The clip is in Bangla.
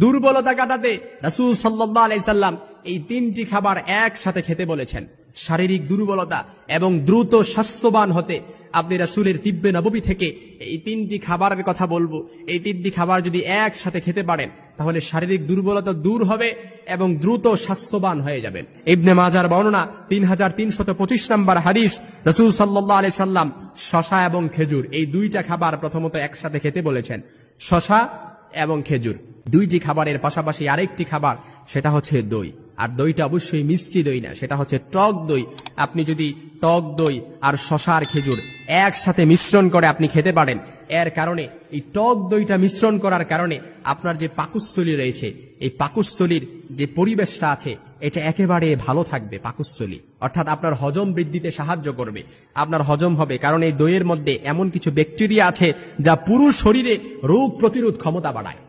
দুর্বলতা কাটাতে রাসূল সাল্লাল্লাহু আলাইহি সাল্লাম এই তিনটি খাবার একসাথে খেতে বলেছেন। শারীরিক দুর্বলতা এবং দ্রুত স্বাস্থ্যবান হতে আপনি রাসূলের তিব্বে নববী থেকে এই তিনটি খাবারের কথা বলব। এই তিনটি খাবার যদি একসাথে খেতে পারেন, তাহলে শারীরিক দুর্বলতা দূর হবে এবং দ্রুত স্বাস্থ্যবান হয়ে যাবেন। ইবনে মাজার বর্ণনা তিন হাজার তিনশত পঁচিশ নম্বর হাদিস, রসুল সাল্লাহ আলি সাল্লাম শশা এবং খেজুর, এই দুইটা খাবার প্রথমত একসাথে খেতে বলেছেন। শশা এবং খেজুর। দুইটি খাবারের পাশাপাশি আরেকটি খাবার, সেটা হচ্ছে দই। আর দইটা অবশ্যই মিষ্টি দই না, সেটা হচ্ছে টক দই। আপনি যদি টক দই আর শশার খেজুর একসাথে মিশ্রণ করে আপনি খেতে পারেন, এর কারণে, এই টক দইটা মিশ্রণ করার কারণে আপনার যে পাকুস্থলী রয়েছে, এই পাকুস্থলীর যে পরিবেশটা আছে, এটা একেবারে ভালো থাকবে পাকুস্থলী। অর্থাৎ আপনার হজম বৃদ্ধিতে সাহায্য করবে। আপনার হজম হবে, কারণ এই দইয়ের মধ্যে এমন কিছু ব্যাকটেরিয়া আছে যা পুরো শরীরে রোগ প্রতিরোধ ক্ষমতা বাড়ায়।